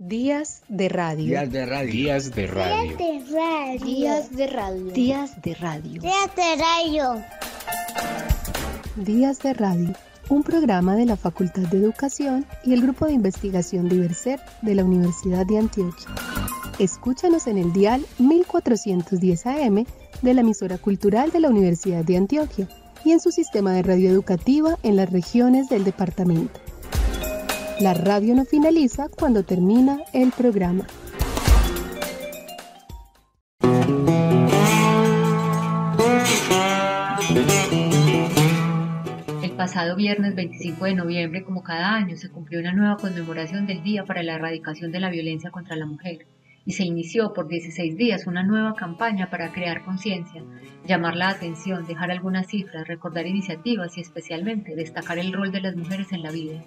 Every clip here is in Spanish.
Días de radio. Días de radio. Días de radio. Días de radio. Días de radio. Días de radio. Días de radio. Un programa de la Facultad de Educación y el Grupo de Investigación Diverser de la Universidad de Antioquia. Escúchanos en el dial 1410 AM de la emisora cultural de la Universidad de Antioquia y en su sistema de radio educativa en las regiones del departamento. La radio no finaliza cuando termina el programa. El pasado viernes 25 de noviembre, como cada año, se cumplió una nueva conmemoración del Día para la Erradicación de la Violencia contra la Mujer y se inició por 16 días una nueva campaña para crear conciencia, llamar la atención, dejar algunas cifras, recordar iniciativas y especialmente destacar el rol de las mujeres en la vida.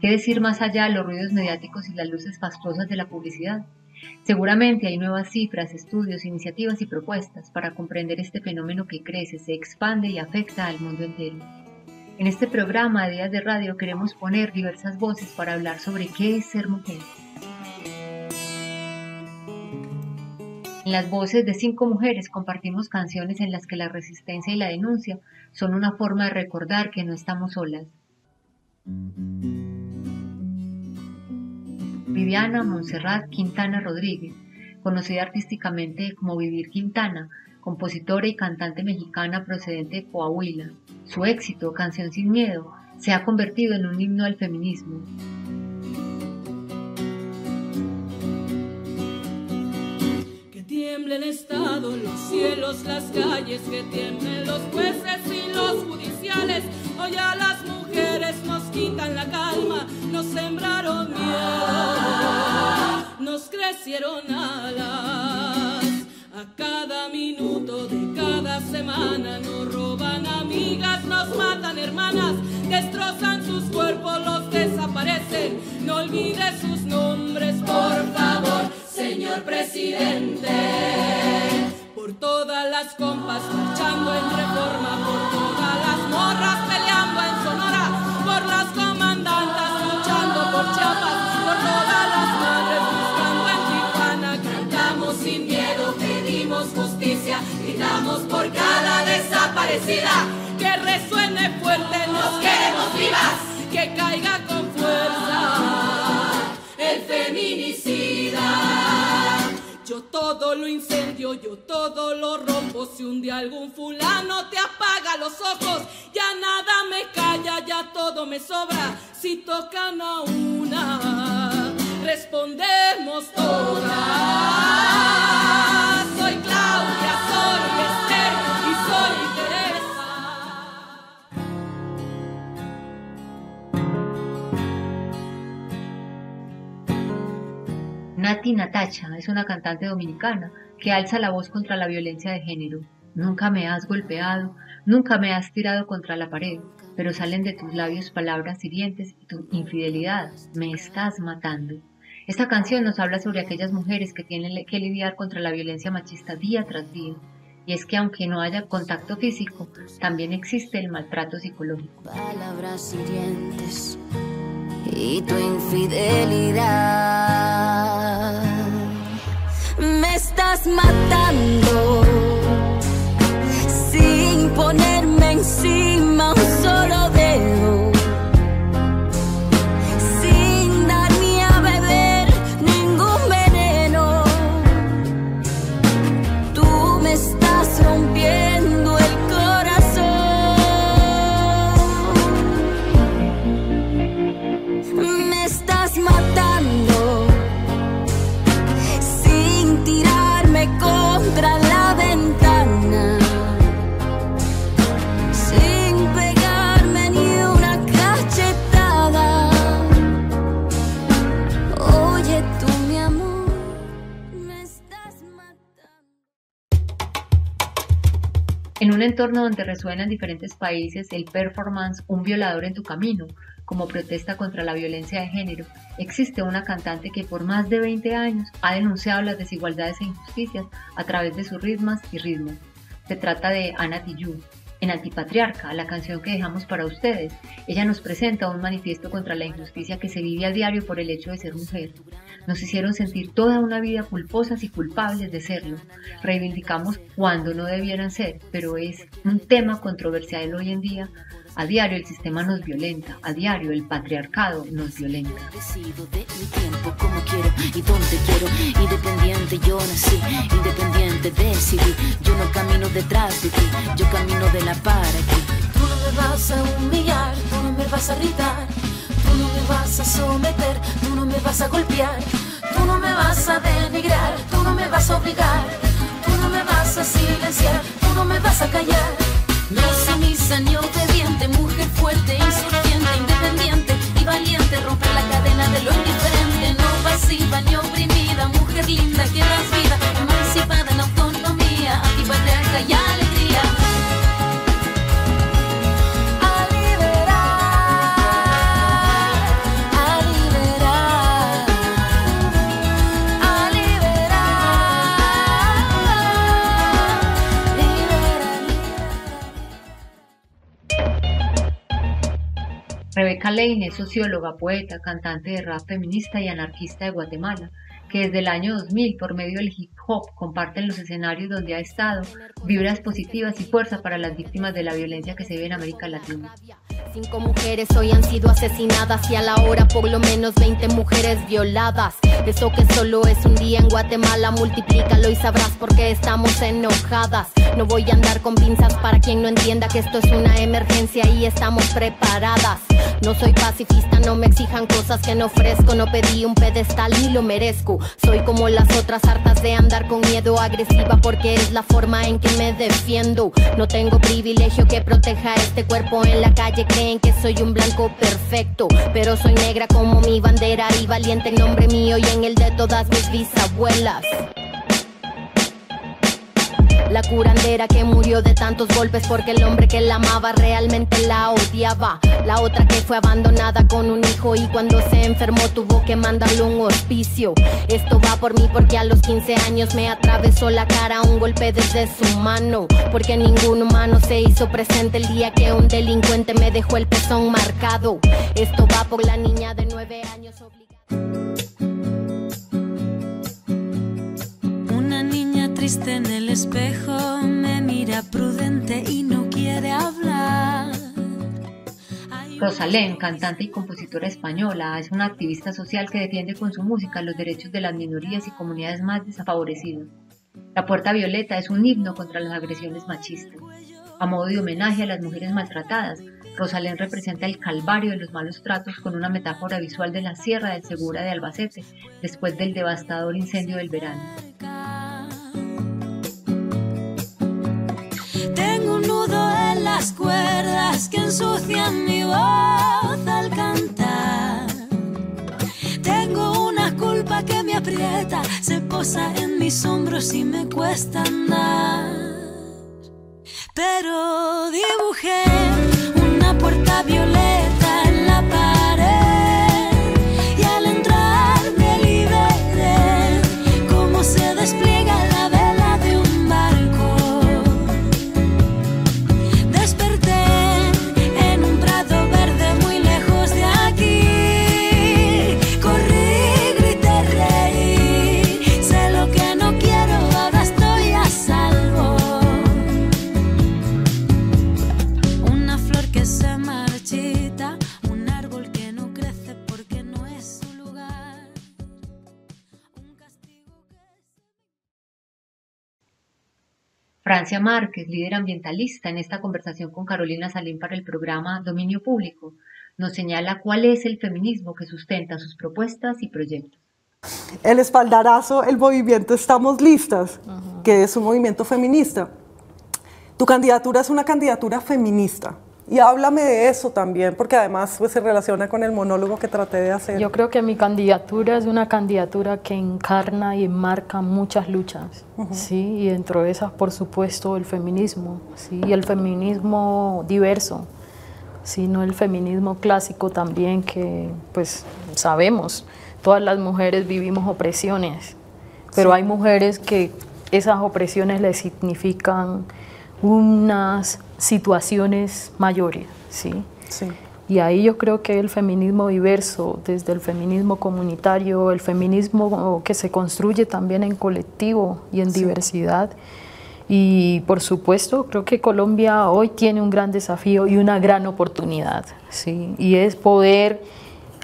¿Qué decir más allá de los ruidos mediáticos y las luces fastuosas de la publicidad? Seguramente hay nuevas cifras, estudios, iniciativas y propuestas para comprender este fenómeno que crece, se expande y afecta al mundo entero. En este programa Días de Radio queremos poner diversas voces para hablar sobre qué es ser mujer. En las voces de cinco mujeres compartimos canciones en las que la resistencia y la denuncia son una forma de recordar que no estamos solas. Viviana Montserrat Quintana Rodríguez, conocida artísticamente como Vivir Quintana, compositora y cantante mexicana procedente de Coahuila. Su éxito, Canción sin Miedo, se ha convertido en un himno al feminismo. Que Estado, los cielos, las calles, que tiemblen los jueces y los judiciales. Hoy a las mujeres quitan la calma, nos sembraron miedo, nos crecieron alas. A cada minuto de cada semana nos roban amigas, nos matan hermanas, destrozan sus cuerpos, los desaparecen. No olvide sus nombres, por favor, señor presidente. Por todas las compas marchando en reforma, por todas las morras peleando gritamos por cada desaparecida. Que resuene fuerte, nos queremos vivas, que caiga todo lo incendio, yo todo lo rompo. Si un día algún fulano te apaga los ojos, ya nada me calla, ya todo me sobra. Si tocan a una, respondemos todas. Soy Claudia, soy Nati Natacha es una cantante dominicana que alza la voz contra la violencia de género. Nunca me has golpeado, nunca me has tirado contra la pared, pero salen de tus labios palabras hirientes y tu infidelidad. Me estás matando. Esta canción nos habla sobre aquellas mujeres que tienen que lidiar contra la violencia machista día tras día. Y es que aunque no haya contacto físico, también existe el maltrato psicológico. Palabras hirientes y tu infidelidad. Me estás matando sin ponerme encima un solo dedo. Un entorno donde resuena en diferentes países el performance Un violador en tu camino, como protesta contra la violencia de género, existe una cantante que por más de 20 años ha denunciado las desigualdades e injusticias a través de sus ritmos y ritmos. Se trata de Ana Tijoux. En Antipatriarca, la canción que dejamos para ustedes, ella nos presenta un manifiesto contra la injusticia que se vive a diario por el hecho de ser mujer. Nos hicieron sentir toda una vida culposas y culpables de serlo. Reivindicamos cuando no debieran ser, pero es un tema controversial hoy en día a diario el sistema nos violenta, a diario el patriarcado nos violenta. Tú no me vas a humillar, tú no me vas a gritar. Vas a someter, tú no me vas a golpear. Tú no me vas a denigrar, tú no me vas a obligar. Tú no me vas a silenciar, tú no me vas a callar. No sumisa ni obediente, mujer fuerte, insurgente, independiente y valiente. Romper la cadena de lo indiferente, no pasiva ni oprimida, mujer linda que das vida, emancipada en autonomía, antipatriarca y alegría. Rebeca Lane es socióloga, poeta, cantante de rap feminista y anarquista de Guatemala, que desde el año 2000, por medio del hip hop, comparte en los escenarios donde ha estado vibras positivas y fuerza para las víctimas de la violencia que se vive en América Latina. Cinco mujeres hoy han sido asesinadas y a la hora por lo menos 20 mujeres violadas. Eso que solo es un día en Guatemala, multiplícalo y sabrás por qué estamos enojadas. No voy a andar con pinzas para quien no entienda que esto es una emergencia y estamos preparadas. No soy pacifista, no me exijan cosas que no ofrezco. No pedí un pedestal ni lo merezco. Soy como las otras hartas de andar con miedo agresiva porque es la forma en que me defiendo. No tengo privilegio que proteja este cuerpo en la calle. Creen que soy un blanco perfecto, pero soy negra como mi bandera y valiente en nombre mío y en el de todas mis bisabuelas. La curandera que murió de tantos golpes porque el hombre que la amaba realmente la odiaba. La otra que fue abandonada con un hijo y cuando se enfermó tuvo que mandarle un hospicio. Esto va por mí porque a los 15 años me atravesó la cara un golpe desde su mano. Porque ningún humano se hizo presente el día que un delincuente me dejó el pezón marcado. Esto va por la niña de 9 años obligada. Triste en el espejo me mira prudente y no quiere hablar. Rosalén, cantante y compositora española, es una activista social que defiende con su música los derechos de las minorías y comunidades más desfavorecidas. La Puerta Violeta es un himno contra las agresiones machistas. A modo de homenaje a las mujeres maltratadas, Rosalén representa el calvario de los malos tratos con una metáfora visual de la Sierra del Segura de Albacete después del devastador incendio del verano. Que ensucian mi voz al cantar. Tengo una culpa que me aprieta, se posa en mis hombros y me cuesta andar. Pero dibujé una puerta violeta Francia Márquez, líder ambientalista, en esta conversación con Carolina Salín para el programa Dominio Público, nos señala cuál es el feminismo que sustenta sus propuestas y proyectos. El espaldarazo, el movimiento Estamos Listas, que es un movimiento feminista. Tu candidatura es una candidatura feminista. Y háblame de eso también, porque además pues, se relaciona con el monólogo que traté de hacer. Yo creo que mi candidatura es una candidatura que encarna y enmarca muchas luchas, ¿sí? Y dentro de esas, por supuesto, el feminismo, ¿sí? Y el feminismo diverso, ¿sí? No el feminismo clásico también que, pues, sabemos, todas las mujeres vivimos opresiones, pero hay mujeres que esas opresiones les significan unas situaciones mayores, ¿sí? Sí. Y ahí yo creo que el feminismo diverso, desde el feminismo comunitario, el feminismo que se construye también en colectivo y en diversidad. Y por supuesto, creo que Colombia hoy tiene un gran desafío y una gran oportunidad, ¿sí? Y es poder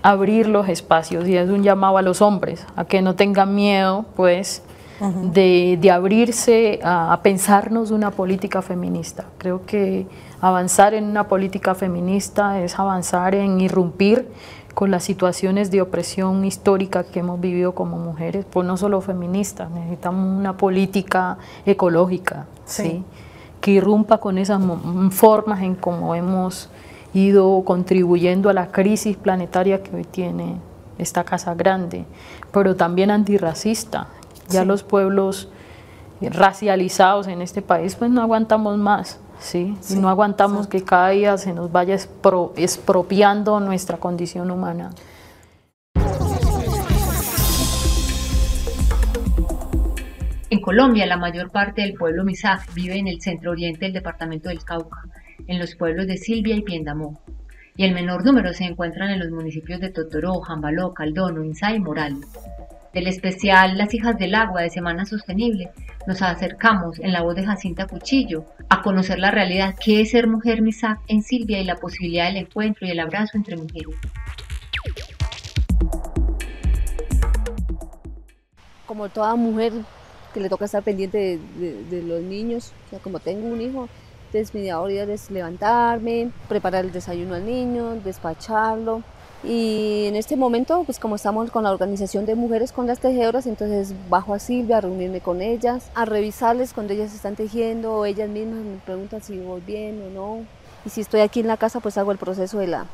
abrir los espacios y es un llamado a los hombres a que no tengan miedo, pues, de, de, abrirse a, a, pensarnos una política feminista. Creo que avanzar en una política feminista es avanzar en irrumpir con las situaciones de opresión histórica que hemos vivido como mujeres, pues no solo feministas, necesitamos una política ecológica, sí. ¿sí? que irrumpa con esas formas en cómo hemos ido contribuyendo a la crisis planetaria que hoy tiene esta casa grande, pero también antirracista. Ya sí. los pueblos racializados en este país pues no aguantamos más, ¿sí? sí y no aguantamos exacto. que cada día se nos vaya expro expropiando nuestra condición humana. En Colombia, la mayor parte del pueblo Misak vive en el centro oriente del departamento del Cauca, en los pueblos de Silvia y Piendamó, y el menor número se encuentran en los municipios de Totoró, Jambaló, Caldono, Insá y Moral. Del especial Las hijas del agua de Semana Sostenible, nos acercamos en la voz de Jacinta Cuchillo a conocer la realidad que es ser mujer Misak en Silvia y la posibilidad del encuentro y el abrazo entre mujeres. Como toda mujer que le toca estar pendiente de los niños, o sea, como tengo un hijo, entonces mi día es levantarme, preparar el desayuno al niño, despacharlo. Y en este momento, pues como estamos con la organización de mujeres con las tejedoras, entonces bajo a Silvia a reunirme con ellas, a revisarles cuando ellas están tejiendo, ellas mismas me preguntan si voy bien o no. Y si estoy aquí en la casa, pues hago el proceso de la,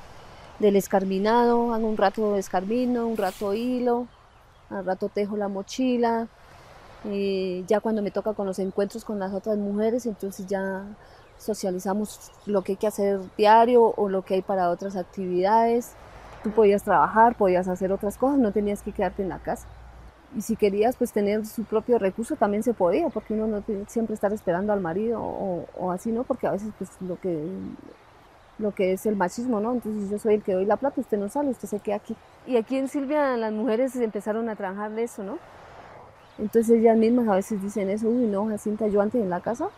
del escarbinado, hago un rato de escarbino, un rato hilo, al rato tejo la mochila. Y ya cuando me toca con los encuentros con las otras mujeres, entonces ya socializamos lo que hay que hacer diario o lo que hay para otras actividades. Tú podías trabajar, podías hacer otras cosas, no tenías que quedarte en la casa. Y si querías pues tener su propio recurso también se podía, porque uno no tiene siempre estar esperando al marido o, o, así, ¿no? Porque a veces pues lo que, lo que es el machismo, ¿no? Entonces yo soy el que doy la plata, usted no sale, usted se queda aquí. Y aquí en Silvia las mujeres empezaron a trabajar de eso, ¿no? Entonces ellas mismas a veces dicen eso, uy no, Jacinta, yo antes en la casa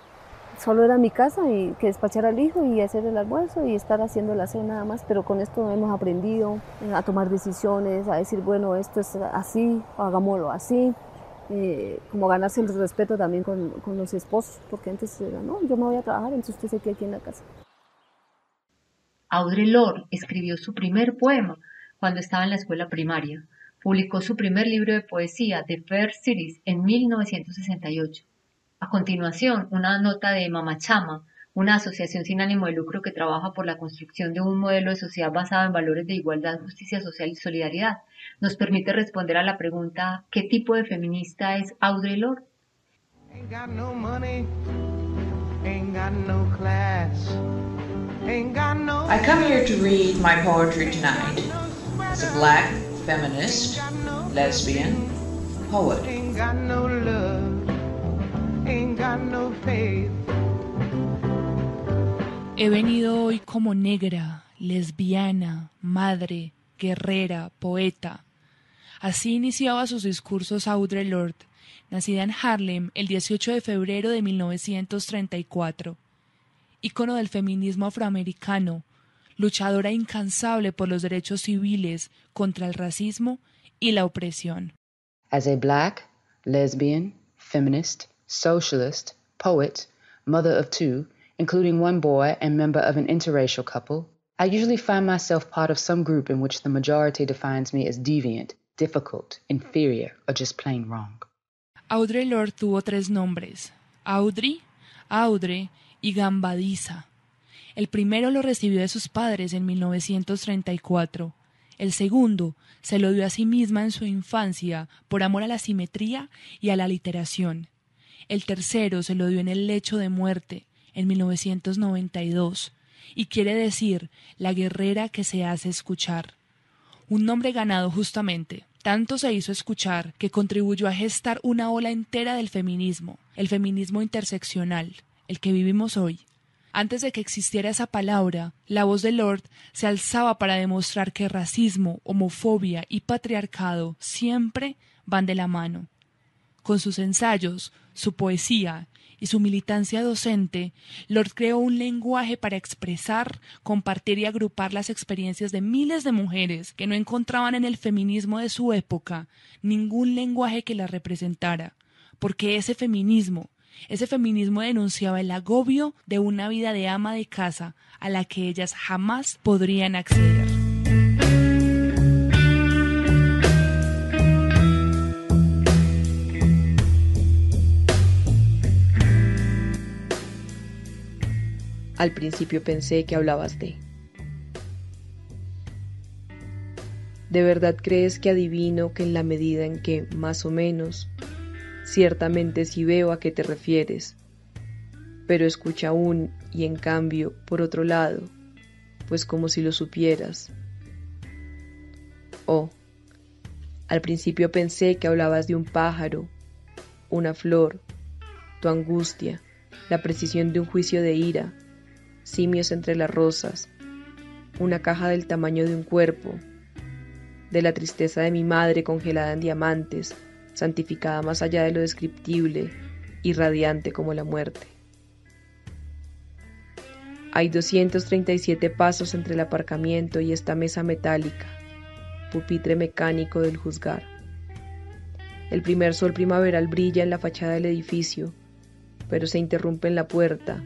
solo era mi casa y que despachar al hijo y hacer el almuerzo y estar haciendo el aseo nada más, pero con esto hemos aprendido a tomar decisiones, a decir, bueno, esto es así, hagámoslo así, eh, como ganarse el respeto también con, los esposos, porque antes era, no, yo me voy a trabajar, entonces usted se queda aquí en la casa. Audre Lorde escribió su primer poema cuando estaba en la escuela primaria. Publicó su primer libro de poesía, The First Series, en 1968 a continuación, una nota de Mamachama, una asociación sin ánimo de lucro que trabaja por la construcción de un modelo de sociedad basado en valores de igualdad, justicia social y solidaridad, nos permite responder a la pregunta ¿qué tipo de feminista es Audre Lorde? I come here to read my poetry tonight. As a black feminist, lesbian, poet. He venido hoy como negra, lesbiana, madre, guerrera, poeta. Así iniciaba sus discursos Audre Lorde, nacida en Harlem el 18 de febrero de 1934. Ícono del feminismo afroamericano, luchadora incansable por los derechos civiles contra el racismo y la opresión. As a black, lesbian, feminist, socialist, poet, mother of two, including one boy and member of an interracial couple, I usually find myself part of some group in which the majority defines me as deviant, difficult, inferior, or just plain wrong. Audre Lorde tuvo tres nombres: Audrey, Audre y Gambadiza. El primero lo recibió de sus padres en 1934. El segundo se lo dio a sí misma en su infancia por amor a la simetría y a la literación. El tercero se lo dio en el lecho de muerte, en 1992, y quiere decir la guerrera que se hace escuchar. Un nombre ganado justamente, tanto se hizo escuchar que contribuyó a gestar una ola entera del feminismo, el feminismo interseccional, el que vivimos hoy. Antes de que existiera esa palabra, la voz de Lord se alzaba para demostrar que racismo, homofobia y patriarcado siempre van de la mano. Con sus ensayos, su poesía y su militancia docente, Lord creó un lenguaje para expresar, compartir y agrupar las experiencias de miles de mujeres que no encontraban en el feminismo de su época ningún lenguaje que las representara, porque ese feminismo, ese feminismo denunciaba el agobio de una vida de ama de casa a la que ellas jamás podrían acceder. Al principio pensé que hablabas de... ¿De verdad crees que adivino que en la medida en que, más o menos, ciertamente sí veo a qué te refieres, pero escucha aún y en cambio, por otro lado, pues como si lo supieras? Oh, al principio pensé que hablabas de un pájaro, una flor, tu angustia, la precisión de un juicio de ira, simios entre las rosas, una caja del tamaño de un cuerpo, de la tristeza de mi madre congelada en diamantes, santificada más allá de lo descriptible y radiante como la muerte. Hay 237 pasos entre el aparcamiento y esta mesa metálica, pupitre mecánico del juzgar. El primer sol primaveral brilla en la fachada del edificio, pero se interrumpe en la puerta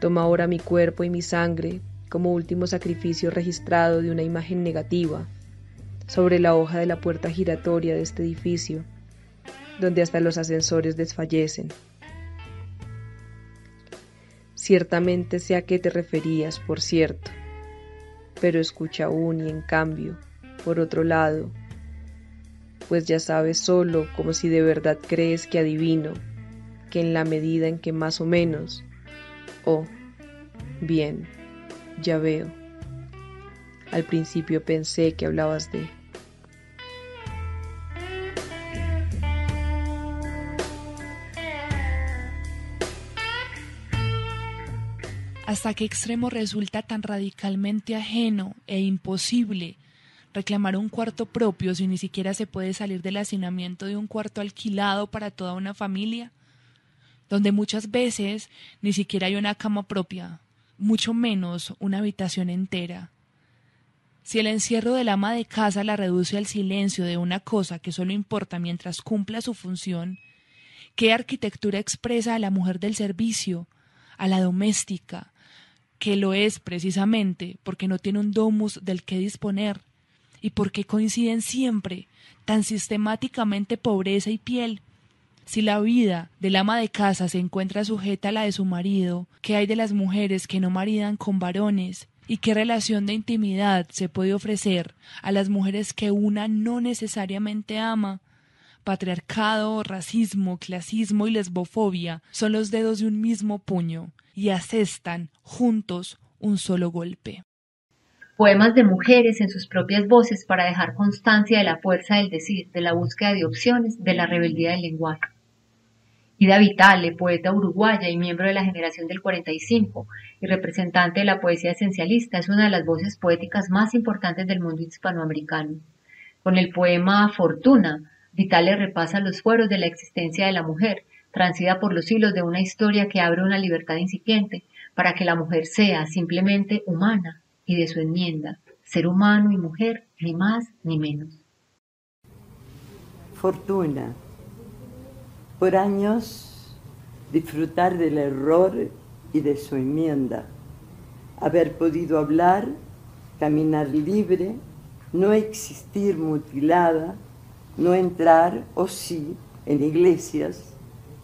Toma ahora mi cuerpo y mi sangre como último sacrificio registrado de una imagen negativa sobre la hoja de la puerta giratoria de este edificio, donde hasta los ascensores desfallecen. Ciertamente sé a qué te referías, por cierto, pero escucha aún y en cambio, por otro lado, pues ya sabes solo como si de verdad crees que adivino, que en la medida en que más o menos Oh, bien, ya veo. Al principio pensé que hablabas de... ¿Hasta qué extremo resulta tan radicalmente ajeno e imposible reclamar un cuarto propio si ni siquiera se puede salir del hacinamiento de un cuarto alquilado para toda una familia? Donde muchas veces ni siquiera hay una cama propia, mucho menos una habitación entera. Si el encierro del ama de casa la reduce al silencio de una cosa que solo importa mientras cumpla su función, ¿qué arquitectura expresa a la mujer del servicio, a la doméstica, que lo es precisamente porque no tiene un domus del que disponer y porque coinciden siempre tan sistemáticamente pobreza y piel si la vida del ama de casa se encuentra sujeta a la de su marido, ¿qué hay de las mujeres que no maridan con varones? ¿Y qué relación de intimidad se puede ofrecer a las mujeres que una no necesariamente ama? Patriarcado, racismo, clasismo y lesbofobia son los dedos de un mismo puño y asestan juntos un solo golpe. Poemas de mujeres en sus propias voces para dejar constancia de la fuerza del decir, de la búsqueda de opciones, de la rebeldía del lenguaje. Ida Vitale, poeta uruguaya y miembro de la generación del 45 y representante de la poesía esencialista, es una de las voces poéticas más importantes del mundo hispanoamericano. Con el poema Fortuna, Vitale repasa los fueros de la existencia de la mujer, transida por los hilos de una historia que abre una libertad incipiente para que la mujer sea simplemente humana y de su enmienda, ser humano y mujer, ni más ni menos. Fortuna por años disfrutar del error y de su enmienda, haber podido hablar, caminar libre, no existir mutilada, no entrar o sí en iglesias,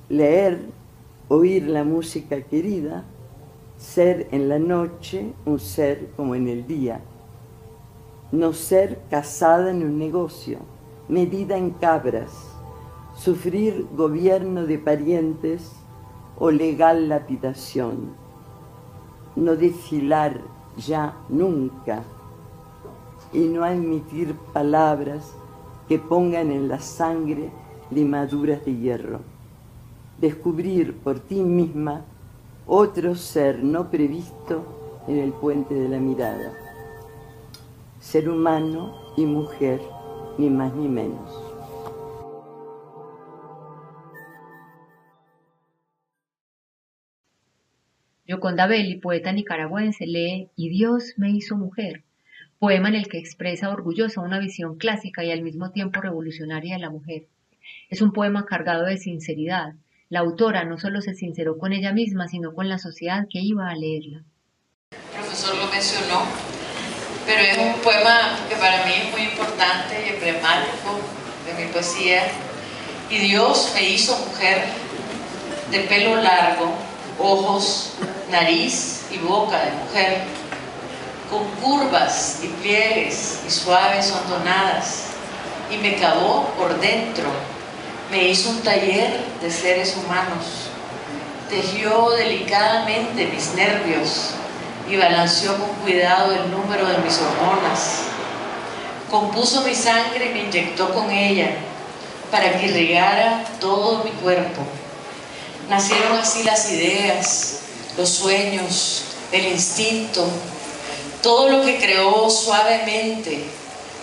leer, oír la música querida, ser en la noche un ser como en el día, no ser casada en un negocio, medida en cabras, sufrir gobierno de parientes o legal lapidación, no desfilar ya nunca y no admitir palabras que pongan en la sangre limaduras de hierro. Descubrir por ti misma otro ser no previsto en el puente de la mirada. Ser humano y mujer, ni más ni menos. Yoconda Belli, poeta nicaragüense, lee Y Dios me hizo mujer, poema en el que expresa orgullosa una visión clásica y al mismo tiempo revolucionaria de la mujer. Es un poema cargado de sinceridad. La autora no solo se sinceró con ella misma, sino con la sociedad que iba a leerla. El profesor lo mencionó, pero es un poema que para mí es muy importante y emblemático de mi poesía. Y Dios me hizo mujer de pelo largo, ojos, nariz y boca de mujer, con curvas y pliegues y suaves hondonadas, y me cavó por dentro, me hizo un taller de seres humanos, tejió delicadamente mis nervios y balanceó con cuidado el número de mis hormonas, compuso mi sangre y me inyectó con ella para que irrigara todo mi cuerpo. Nacieron así las ideas, los sueños, el instinto, todo lo que creó suavemente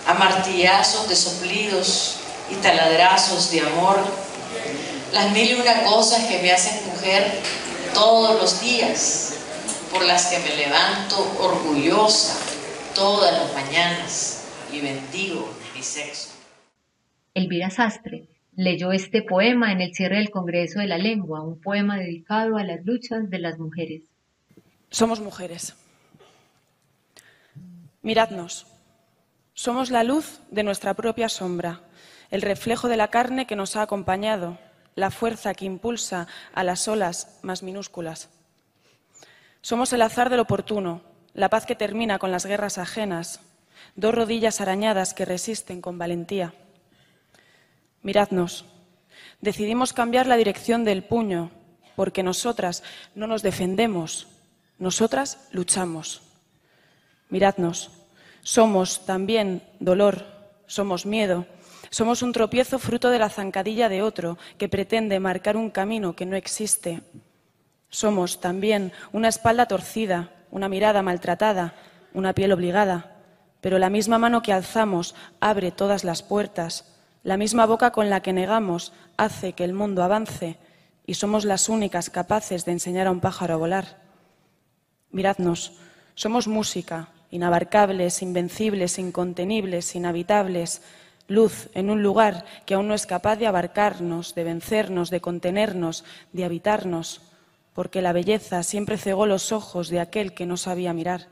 a martillazos de soplidos y taladrazos de amor, las mil y una cosas que me hacen mujer todos los días, por las que me levanto orgullosa todas las mañanas y bendigo mi sexo. Elvira Sastre leyó este poema en el cierre del Congreso de la Lengua, un poema dedicado a las luchas de las mujeres. Somos mujeres. Miradnos. Somos la luz de nuestra propia sombra, el reflejo de la carne que nos ha acompañado, la fuerza que impulsa a las olas más minúsculas. Somos el azar del oportuno, la paz que termina con las guerras ajenas, dos rodillas arañadas que resisten con valentía. Miradnos. Decidimos cambiar la dirección del puño porque nosotras no nos defendemos, nosotras luchamos. Miradnos. Somos también dolor, somos miedo, somos un tropiezo fruto de la zancadilla de otro que pretende marcar un camino que no existe. Somos también una espalda torcida, una mirada maltratada, una piel obligada, pero la misma mano que alzamos abre todas las puertas la misma boca con la que negamos hace que el mundo avance y somos las únicas capaces de enseñar a un pájaro a volar. Miradnos, somos música, inabarcables, invencibles, incontenibles, inhabitables, luz en un lugar que aún no es capaz de abarcarnos, de vencernos, de contenernos, de habitarnos, porque la belleza siempre cegó los ojos de aquel que no sabía mirar.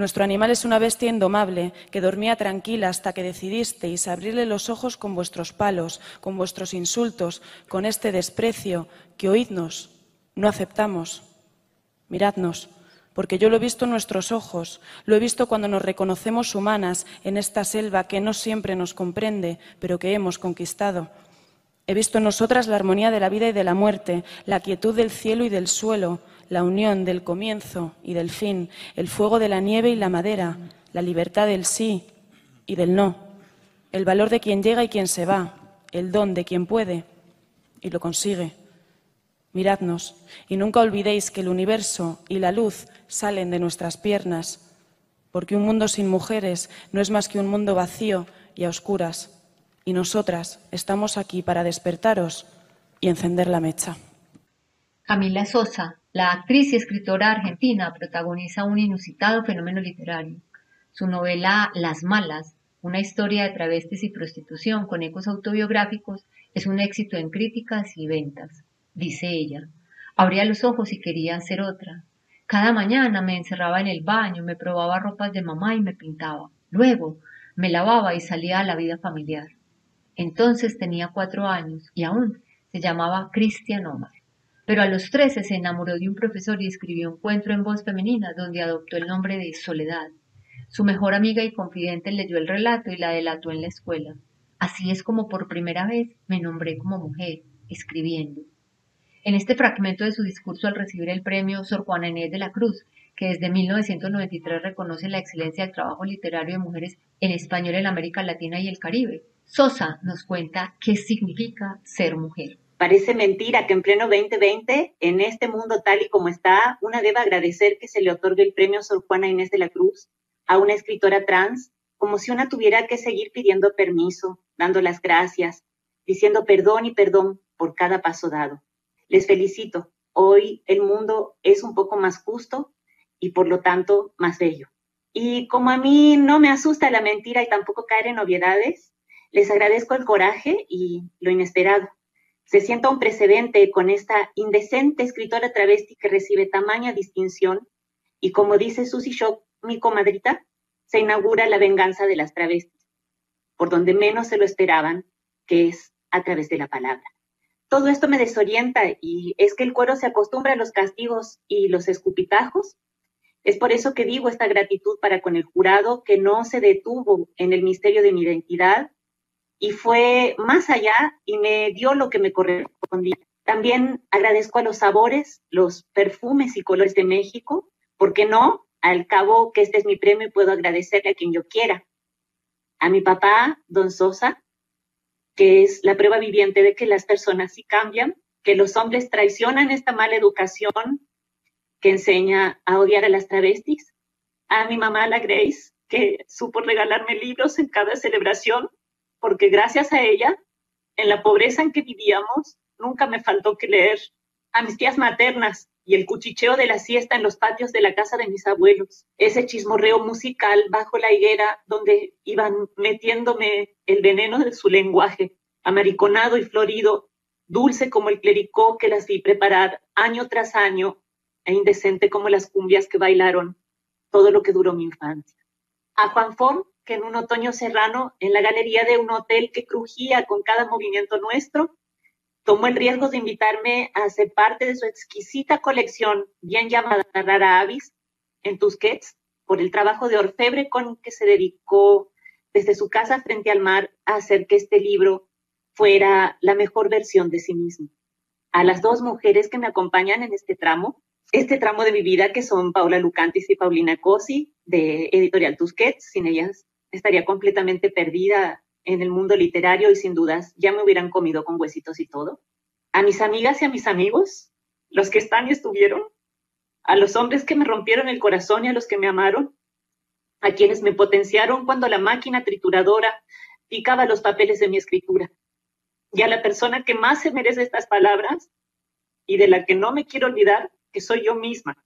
Nuestro animal es una bestia indomable que dormía tranquila hasta que decidisteis abrirle los ojos con vuestros palos, con vuestros insultos, con este desprecio que oídnos, no aceptamos. Miradnos, porque yo lo he visto en nuestros ojos, lo he visto cuando nos reconocemos humanas en esta selva que no siempre nos comprende, pero que hemos conquistado. He visto en nosotras la armonía de la vida y de la muerte, la quietud del cielo y del suelo, la unión del comienzo y del fin, el fuego de la nieve y la madera, la libertad del sí y del no, el valor de quien llega y quien se va, el don de quien puede y lo consigue. Miradnos y nunca olvidéis que el universo y la luz salen de nuestras piernas, porque un mundo sin mujeres no es más que un mundo vacío y a oscuras, y nosotras estamos aquí para despertaros y encender la mecha. Camila Sosa, la actriz y escritora argentina protagoniza un inusitado fenómeno literario. Su novela Las Malas, una historia de travestis y prostitución con ecos autobiográficos, es un éxito en críticas y ventas. Dice ella, abría los ojos y quería ser otra. Cada mañana me encerraba en el baño, me probaba ropas de mamá y me pintaba. Luego me lavaba y salía a la vida familiar. Entonces tenía cuatro años y aún se llamaba Cristian Omar pero a los 13 se enamoró de un profesor y escribió un cuento en voz femenina donde adoptó el nombre de Soledad. Su mejor amiga y confidente leyó el relato y la delató en la escuela. Así es como por primera vez me nombré como mujer, escribiendo. En este fragmento de su discurso al recibir el premio Sor Juana Inés de la Cruz, que desde 1993 reconoce la excelencia del trabajo literario de mujeres en español en América Latina y el Caribe, Sosa nos cuenta qué significa ser mujer. Parece mentira que en pleno 2020, en este mundo tal y como está, una deba agradecer que se le otorgue el premio Sor Juana Inés de la Cruz a una escritora trans, como si una tuviera que seguir pidiendo permiso, dando las gracias, diciendo perdón y perdón por cada paso dado. Les felicito. Hoy el mundo es un poco más justo y por lo tanto más bello. Y como a mí no me asusta la mentira y tampoco caer en obviedades, les agradezco el coraje y lo inesperado. Se sienta un precedente con esta indecente escritora travesti que recibe tamaña distinción y como dice Susie Shock, mi comadrita, se inaugura la venganza de las travestis, por donde menos se lo esperaban, que es a través de la palabra. Todo esto me desorienta y es que el cuero se acostumbra a los castigos y los escupitajos es por eso que digo esta gratitud para con el jurado que no se detuvo en el misterio de mi identidad y fue más allá y me dio lo que me correspondía. También agradezco a los sabores, los perfumes y colores de México, porque no, al cabo que este es mi premio puedo agradecerle a quien yo quiera. A mi papá, don Sosa, que es la prueba viviente de que las personas sí cambian, que los hombres traicionan esta mala educación que enseña a odiar a las travestis, a mi mamá, la Grace, que supo regalarme libros en cada celebración, porque gracias a ella, en la pobreza en que vivíamos, nunca me faltó que leer, a mis tías maternas y el cuchicheo de la siesta en los patios de la casa de mis abuelos, ese chismorreo musical bajo la higuera donde iban metiéndome el veneno de su lenguaje, amariconado y florido, dulce como el clericó que las vi preparar año tras año e indecente como las cumbias que bailaron todo lo que duró mi infancia. A Juan Fon, en un otoño serrano, en la galería de un hotel que crujía con cada movimiento nuestro, tomó el riesgo de invitarme a ser parte de su exquisita colección, bien llamada Rara Avis, en Tusquets, por el trabajo de orfebre con que se dedicó desde su casa frente al mar a hacer que este libro fuera la mejor versión de sí mismo. A las dos mujeres que me acompañan en este tramo, este tramo de mi vida, que son Paula Lucantis y Paulina Cosi, de Editorial Tusquets. Sin ellas estaría completamente perdida en el mundo literario y sin dudas ya me hubieran comido con huesitos y todo. A mis amigas y a mis amigos, los que están y estuvieron, a los hombres que me rompieron el corazón y a los que me amaron, a quienes me potenciaron cuando la máquina trituradora picaba los papeles de mi escritura, y a la persona que más se merece estas palabras y de la que no me quiero olvidar, que soy yo misma.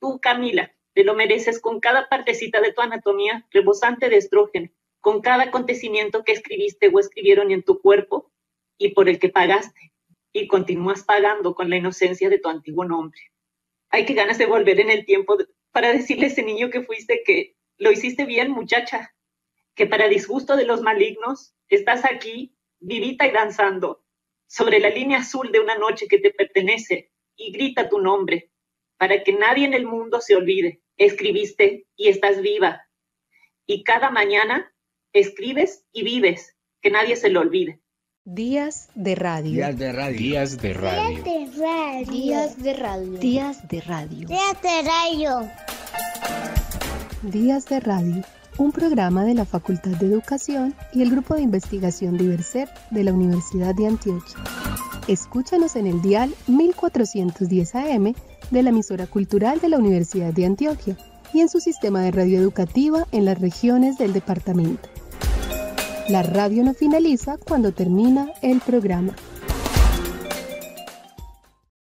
Tú, Camila, te lo mereces con cada partecita de tu anatomía rebosante de estrógeno, con cada acontecimiento que escribiste o escribieron en tu cuerpo y por el que pagaste y continúas pagando con la inocencia de tu antiguo nombre. Hay que ganas de volver en el tiempo para decirle a ese niño que fuiste que lo hiciste bien, muchacha, que para disgusto de los malignos estás aquí, vivita y danzando, sobre la línea azul de una noche que te pertenece y grita tu nombre, para que nadie en el mundo se olvide. Escribiste y estás viva. Y cada mañana escribes y vives, que nadie se lo olvide. Días de radio. Días de radio. Días de radio. Días de radio. Días de radio. Días de radio. Días de radio. Un programa de la Facultad de Educación y el Grupo de Investigación Diverser de la Universidad de Antioquia. Escúchanos en el dial 1410 AM de la emisora cultural de la Universidad de Antioquia y en su sistema de radio educativa en las regiones del departamento. La radio no finaliza cuando termina el programa.